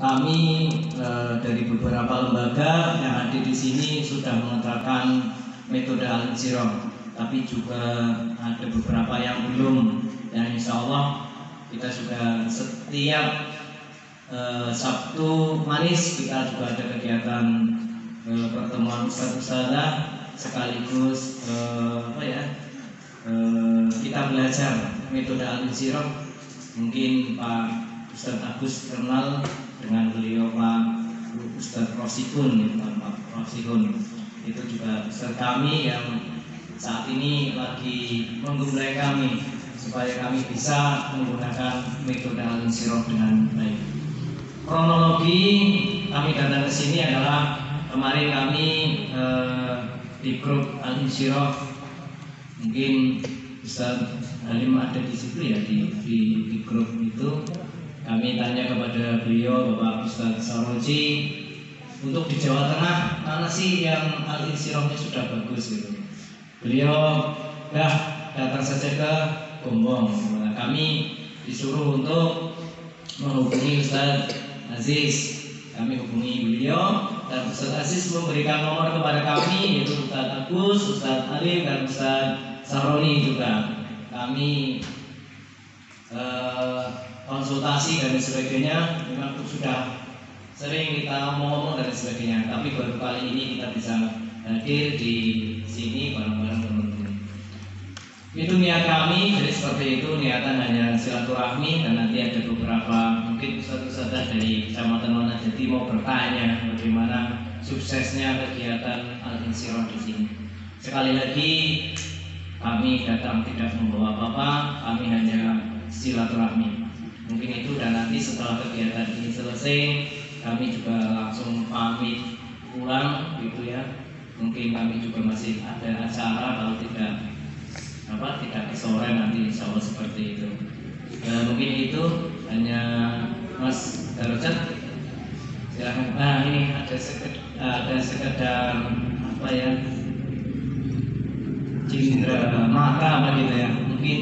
kami eh, dari beberapa lembaga yang hadir di sini sudah mengatakan metode al tapi juga ada beberapa yang belum. Dan insya Allah kita sudah setiap eh, Sabtu manis kita juga ada kegiatan eh, pertemuan Ustaz Ustazah sekaligus eh, apa ya eh, kita belajar metode al mungkin Pak Ustadz Agus kenal dengan beliau Pak Ustadz Rosikun Pak Rosikun. Itu juga Ustadz kami yang saat ini lagi menggulai kami supaya kami bisa menggunakan metode al dengan baik. Kronologi kami datang ke sini adalah kemarin kami eh, di grup al mungkin Ustadz Halim ada di situ ya di, di, di grup itu kami tanya kepada beliau Bapak Ustaz Saroji untuk di Jawa Tengah mana sih yang al insirahnya sudah bagus gitu. Beliau dah datang saja ke Gombong. Nah, kami disuruh untuk menghubungi Ustaz Aziz. Kami hubungi beliau dan Ustaz Aziz memberikan nomor kepada kami yaitu Ustaz Agus, Ustaz Alim dan Ustaz Saroni juga. Kami uh, konsultasi dan sebagainya memang sudah sering kita ngomong dan sebagainya. Tapi baru kali ini kita bisa hadir di sini bareng-bareng teman-teman. Itu niat kami jadi seperti itu niatan hanya silaturahmi dan nanti ada beberapa mungkin ustadz dari kecamatan Wanajati mau bertanya bagaimana suksesnya kegiatan al insirah di sini. Sekali lagi kami datang tidak membawa apa-apa kami hanya silaturahmi mungkin itu dan nanti setelah kegiatan ini selesai kami juga langsung pamit pulang gitu ya. Mungkin kami juga masih ada acara kalau tidak apa tidak ke sore nanti insya Allah seperti itu. Ya, mungkin itu hanya Mas Darajat silahkan nah ini ada sekedar, ada sekedar apa ya cindera mata apa gitu ya. Mungkin